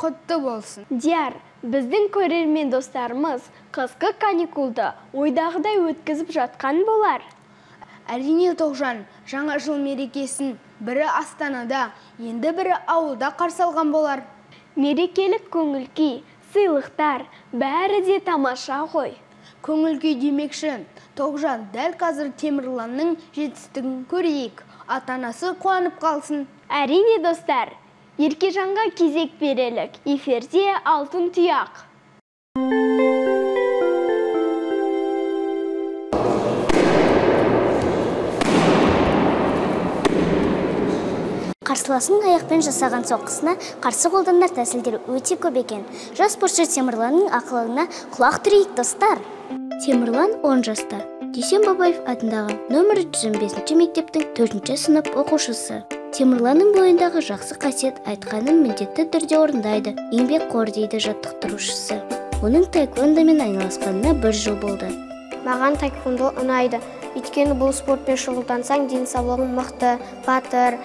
құтты болсын. Диар біздің көрермен достарымыз қысқы каникулды ойдағыдай өткізіп жатқан болар. Әрине тоғжан жаңа жыл мерекесін бірі астанада енді бірі ауылда қарсы алған болар. Мерекелік көңіл күй сыйлықтар бәрі де тамаша ғой. Көңіл күй демекші тоғжан дәл қазір темірланның жетістігін көрейік. Ата анасы қуанып қалсын. Әрине достар еркежанға кезек берелік. Эфирде алтын тұяқ. Қарсыласының аяқпен жасаған соққысына қарсы қолданар тәсілдер өте көп екен. Жас спортшы темірланның ақылына құлақ түрейік достар. Темірлан 10 жаста. Дүйсен бабаев атындағы нөмірі 115 мектептің 4 сынып оқушысы. Темірланның бойындағы жақсы қасиет айтқанын міндетті түрде орындайды. Еңбекқор дейді жаттықтырушысы. Оның таэквондомен айналысқанына бір жыл болды. Маған таэквондо ұнайды. Өйткені бұл спортпен шұғылдансаң денсаулығың мықты батыр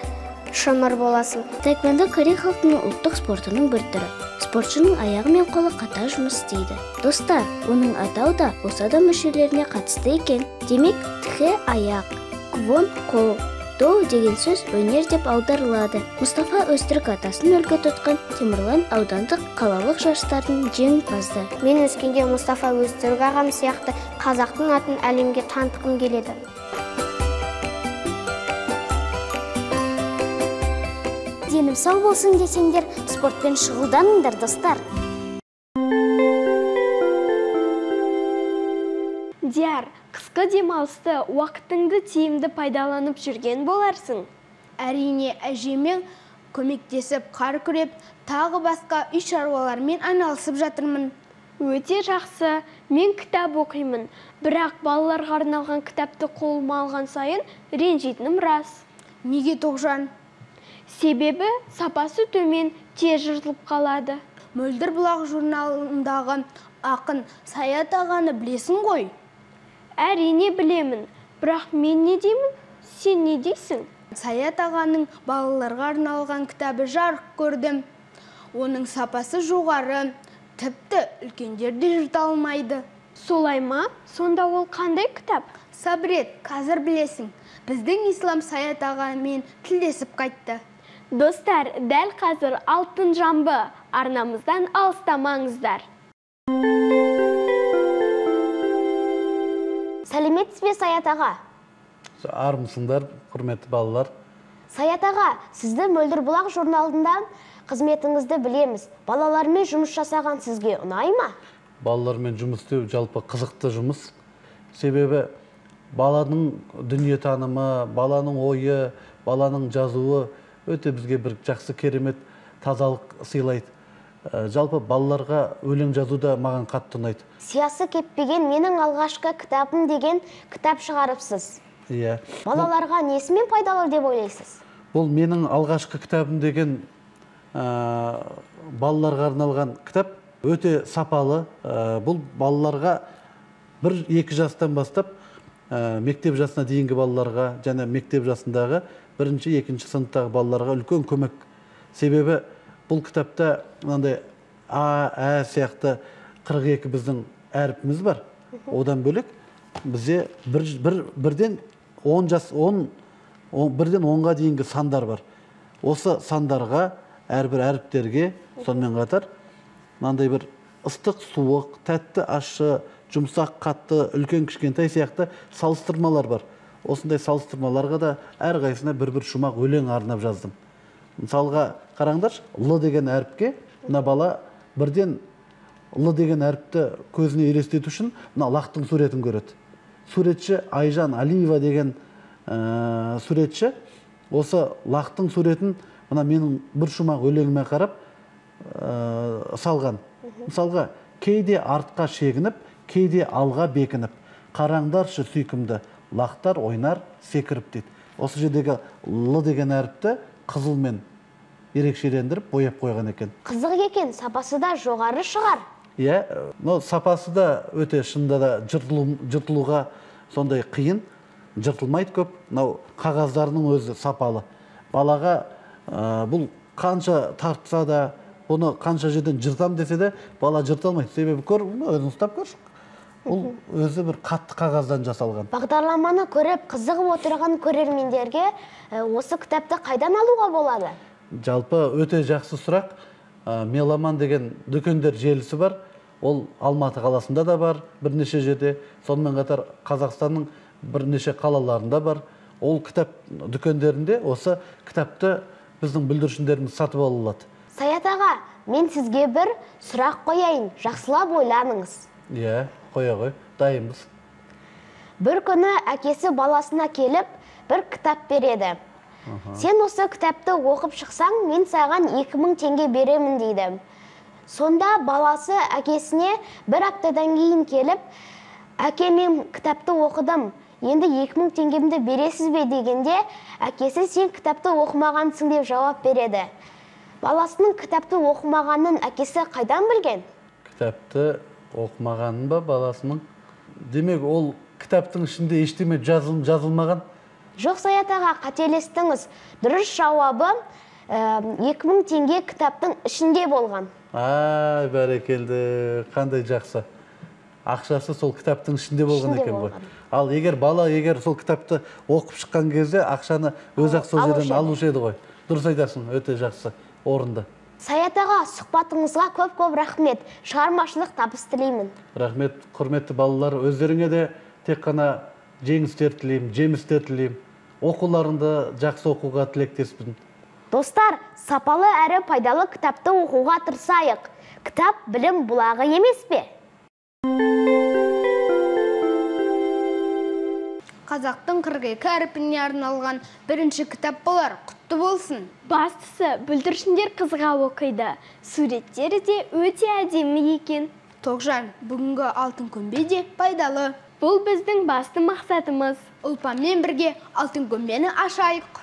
шымыр боласың. Таэквондо корей халқының ұлттық спортының бір түрі. Спортшының аяғы мен қолы қатар жұмыс істейді. Достар оның атауы да осы адам мүшелеріне қатысты екен. Демек тхе аяқ квон қол. Деген сөз өнер деп аударылады мұстафа өзтүрік атасын үлгі тұтқан темірлан аудандық қалалық жарыстардың жеңімпазы мен өскенде мұстафа өзтүрік ағам сияқты қазақтың атын әлемге танытқым келеді. Денім сау болсын десеңдер спортпен шұғылданыңдар достар. Диар қысқы демалысты уақытыңды тиімді пайдаланып жүрген боларсың. Әрине әжемен көмектесіп қар күреп тағы басқа үй шаруаларымен айналысып жатырмын. Өте жақсы. Мен кітап оқимын. Бірақ балаларға арналған кітапты қолыма алған сайын ренжитінім рас. Неге тоғжан? Себебі сапасы төмен тез жыртылып қалады. Мөлдір бұлақ журналындағы ақын саят ағаны білесің ғой? Әрине білемін. Бірақ мен не деймін? Сен не дейсің? Саят ағаның балаларға арналған кітабы жарық көрді оның сапасы жоғары. Тіпті үлкендер де жырта алмайды. Солай ма? Сонда ол қандай кітап? Сабрет қазір білесің. Біздің ислам саят ағамен тілдесіп қайтты. Достар дәл қазір алтын жамбы. Арнамыздан алыстамаңыздар. Сәлеметсіз бе саят аға? Армысыңдар құрметті балалар. Саят аға сізді мөлдір бұлақ журналында қызметіңізді білеміз. Балалармен жұмыс жасаған сізге ұнай ма? Балалармен жұмыс істеу жалпы қызықты жұмыс. Себебі баланың дүниетанымы баланың ойы баланың жазуы өте бізге бір жақсы керемет тазалық сыйлайды. Ә, жалпы балаларға өлең жазу да маған қатты ұнайды. Сиясы кеппеген менің алғашқы кітабым деген кітап шығарыпсыз. Иә. Балаларға несімен пайдалы деп ойлайсыз? Бұл менің алғашқы кітабым деген ә, балаларға арналған кітап өте сапалы. Ә, бұл балаларға бір екі жастан бастап ә, мектеп жасына дейінгі балаларға және мектеп жасындағы бірінші екінші сыныптағы балаларға үлкен көмек. Себебі бұл кітапта мынандай а ә сияқты 42 біздің әріпіміз бар. Одан бөлек бізде бір, бір, бірден 10 жас 10 он- бірден онға дейінгі сандар бар. Осы сандарға әрбір әріптерге сонымен қатар мынандай бір ыстық суық тәтті ащы жұмсақ қатты үлкен кішкентай сияқты салыстырмалар бар. Осындай салыстырмаларға да әрқайсысына бір бір шумақ өлең арнап жаздым. Мысалға қараңдаршы л деген әріпке мына бала бірден л деген әріпті көзіне елестету үшін мына лақтың суретін көреді. Суретші айжан алиева деген ә, суретші осы лақтың суретін мына менің бір шумақ өлеңіме қарап ә, салған. Мысалға кейде артқа шегініп кейде алға бекініп. Қараңдаршы сүйкімді лақтар ойнар секіріп дейді. Осы жердегі л деген әріпті қызылмен ерекшелендіріп бояп қойған екен. Қызық екен сапасы да жоғары шығар. Иә но сапасы да өте шынында да жыртылу, жыртылуға сондай қиын жыртылмайды көп. Мынау қағаздарының өзі сапалы. Балаға ә, бұл қанша тартса да бұны қанша жерден жыртам десе де бала жырта алмайды. Себебі бе өзің ұстап көрші. Бұл өзі бір қатты қағаздан жасалған. Бағдарламаны көріп қызығып отырған көрермендерге осы кітапты қайдан алуға болады? Жалпы өте жақсы сұрақ. Ә, меломан деген дүкендер желісі бар. Ол алматы қаласында да бар бірнеше жерде. Сонымен қатар қазақстанның бірнеше қалаларында бар. Ол кітап дүкендерінде осы кітапты біздің бүлдіршіндеріміз сатып ала алады. Саят аға мен сізге бір сұрақ қояйын. Жақсылап ойланыңыз. Иә. Қоя ғой дайынбыз. Бір күні әкесі баласына келіп бір кітап береді. Сен осы кітапты оқып шықсаң мен саған 2000 теңге беремін дейді. Сонда баласы әкесіне бір аптадан кейін келіп әке мен кітапты оқыдым енді 2000 теңгемді бересіз бе? дегенде әкесі сен кітапты оқымағансың деп жауап береді. Баласының кітапты оқымағанын әкесі қайдан білген? Кітапты оқымағанын ба баласының демек ол кітаптың ішінде ештеме жазыл, жазылмаған? Жоқ саят аға қателестіңіз. Дұрыс жауабы екі мың теңге кітаптың ішінде болған. Ай бәрекелді. Қандай жақсы. Ақшасы сол кітаптың ішінде болған екен ғой. ал егер бала егер сол кітапты оқып шыққан кезде ақшаны өзі ақ сол жерден алушы еді ғой. Дұрыс айтасың өте жақсы. Орынды. Саят аға сұхбатыңызға көп көп рахмет. Шығармашылық табыс тілеймін. Рахмет құрметті балалар. Өздеріңе де тек қана жеңістер тілеймін жемістер тілеймін. Оқуларыңды жақсы оқуға тілектеспін. Достар сапалы әрі пайдалы кітапты оқуға тырысайық. Кітап білім бұлағы емес пе? Қазақтың 42 әрпіне арналған бірінші кітап болар. Құтты болсын. Бастысы бүлдіршіндер қызыға оқиды. Суреттері де өте әдемі екен. Тоғжан бүгінгі алтын көмбе де пайдалы. Бұл біздің басты мақсатымыз. Ұлпанмен бірге алтын көмбені ашайық.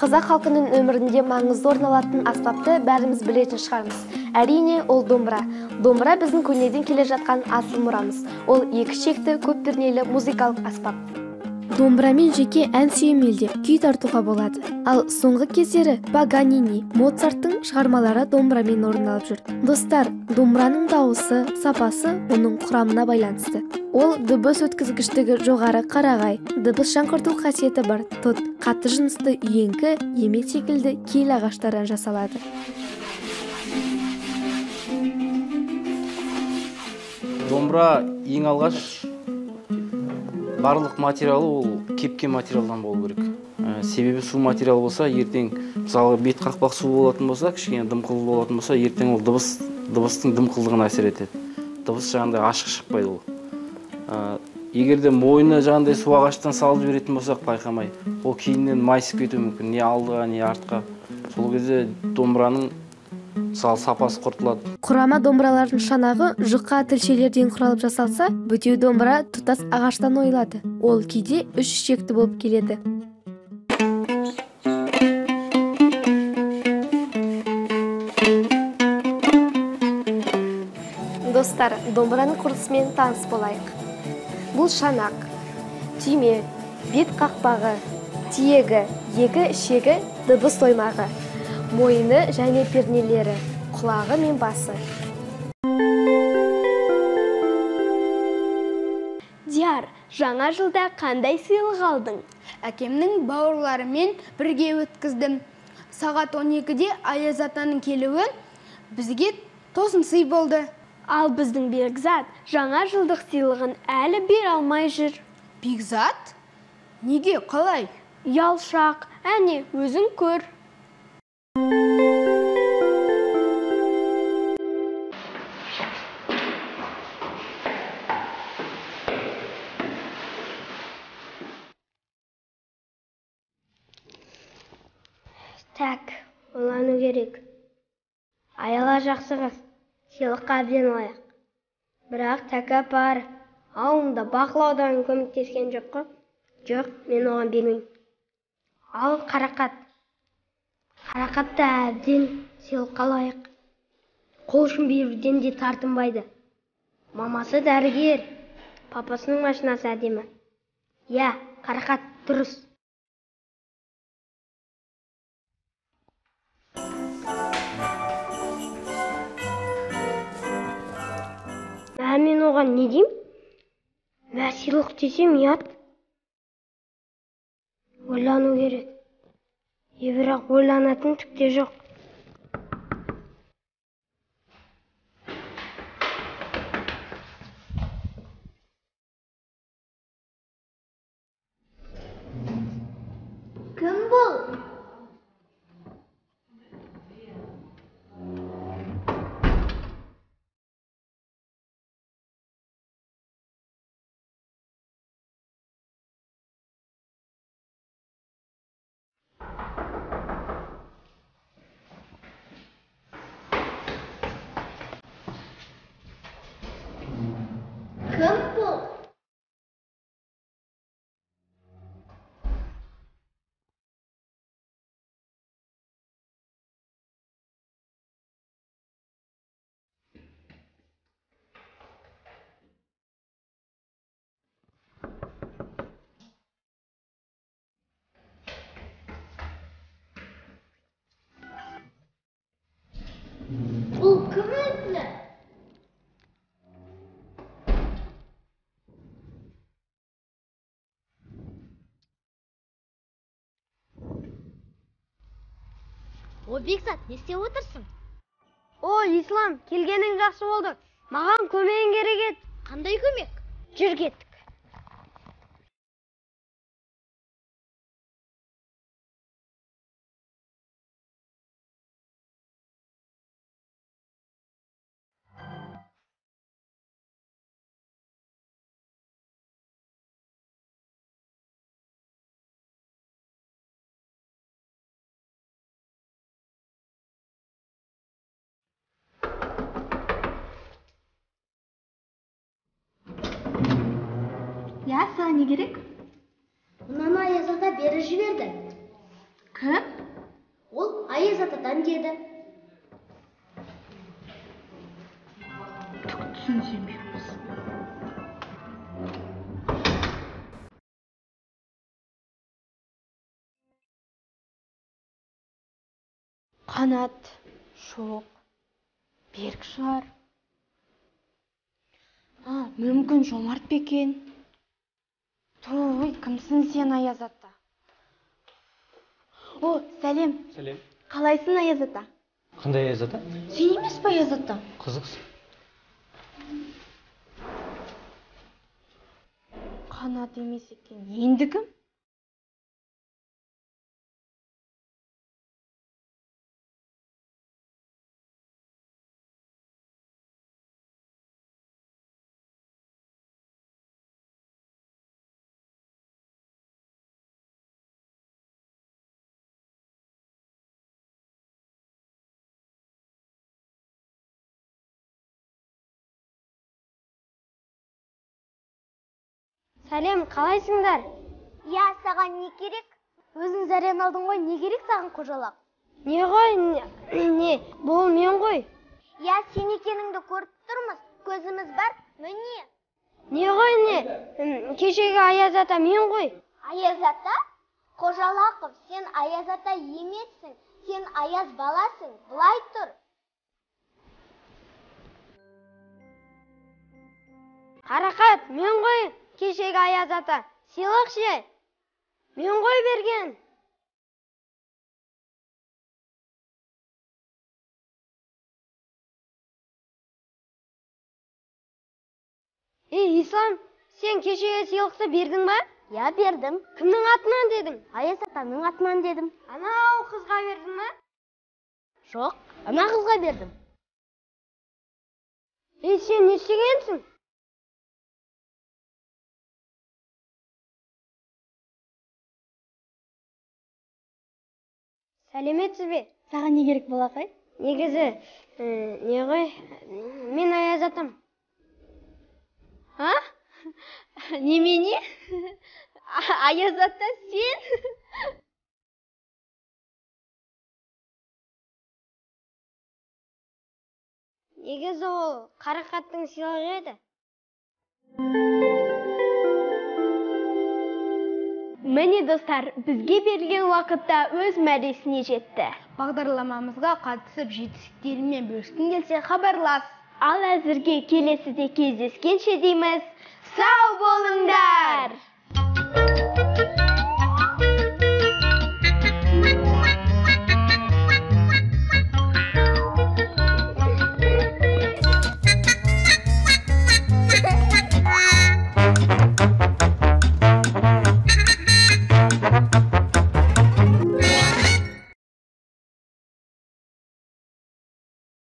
Қазақ халқының өмірінде маңызды орын алатын аспапты бәріміз білетін шығармыз. Әрине ол домбыра. Домбыра біздің көнеден келе жатқан асыл мұрамыз. Ол екі ішекті көп пернелі музыкалық аспап. Домбырамен жеке ән сүйемелде күй тартуға болады. Ал соңғы кездері паганини моцарттың шығармалары домбырамен орындалып жүр. Достар домбыраның дауысы сапасы оның құрамына байланысты. Ол дыбыс өткізгіштігі жоғары қарағай дыбыс жаңғырту қасиеті бар. Тұт қатты жынысты үйеңкі емен секілді кел ағаштардан жасалады. Домбыра ең алғаш барлық материалы ол кепкен материалдан болу керек. Ә, себебі су материал болса ертең мысалы бет қақпақ су болатын болса кішкене дымқыл болатын болса ертең ол дыбыс дыбыстың дымқылдығына әсер етеді. Дыбыс жаңағыдай ашық шықпайды ол. Ә, егер де мойны жаңағыдай су ағаштан салып жіберетін болсақ байқамай ол кейіннен майысып кетуі мүмкін. Не алдыға не артқа. Сол кезде домбыраның мысалы сапасы құртылады. Құрама домбыралардың шанағы жұқа тілшелерден құралып жасалса бітеу домбыра тұтас ағаштан ойылады. Ол кейде үш ішекті болып келеді. Достар домбыраның құрылысымен таныс болайық. Бұл шанақ түйме бет қақпағы тиегі екі ішегі дыбыс оймағы мойыны және пернелері құлағы мен басы. Диар жаңа жылда қандай сыйлық алдың? Әкемнің бауырларымен бірге өткіздім. Сағат 12-де аяз атаның келуі бізге тосын сый болды. Ал біздің бекзат жаңа жылдық сыйлығын әлі бере алмай жүр. Бекзат? Неге қалай? Ұялшақ әне өзің көр. Қыз сыйлыққа әбден лайық бірақ тәка бар ауылында бақылаудан көмектескен жоқ қой жоқ мен оған бермеймін ал қарақат қарақат та әбден сыйлыққа лайық қол ұшын беруден де тартынбайды мамасы дәрігер папасының машинасы әдемі иә қарақат дұрыс оған не деймін мә сыйлық десем ұят. Ойлану керек. Е бірақ ойланатын түк те жоқ кім бұл кім бұл бұл кім өзі о бекзат не істеп отырсың? О ислам келгенің жақсы болды. Маған көмегің керек еді. Қандай көмек? Жүр кеттік саған не керек? Мынаны аяз ата беріп жіберді. Кім? Ол аяз атадан деді қанат жоқ берік шығар. А мүмкін жомарт па екен? Той кімсің сен аяз ата. О сәлем. Сәлем. Қалайсың аяз ата? Қандай аяз ата? Сен емес пе аяз ата? Қызықсың. Қанат емес екен. Енді кім? Сәлем қалайсыңдар? Иә саған не керек? Өзің зәрен алдың ғой не керек саған қожалақ? Не ғой не, не бұл мен ғой. Иә сен екеніңді көріп тұрмыз көзіміз бар міне не? Ғой не кешегі аяз ата мен ғой. Аяз ата? Қожалақов сен аяз ата емессің сен аяз баласың былай тұр. Қарақат мен ғой. Кешегі аяз ата сыйлық ше мен ғой берген. Ей ислам сен кешегі сыйлықты бердің ба? Иә бердім. Кімнің атынан дедің? Аяз атаның атынан дедім. Анау қызға бердің ба? Жоқ ана қызға бердім. Ей сен не істегенсің сәлеметсіз бе? Саған не керек балақай негізі ә, не ғой мен аяз атам. А? Немене? Аяз ата сен? Негізі ол қарақаттың сыйлығы еді. Міне достар бізге берілген уақытта өз мәресіне жетті. Бағдарламамызға қатысып жетістіктерімен бөліскің келсе хабарлас. Ал әзірге келесіде кездескенше дейміз. Сау болыңдар!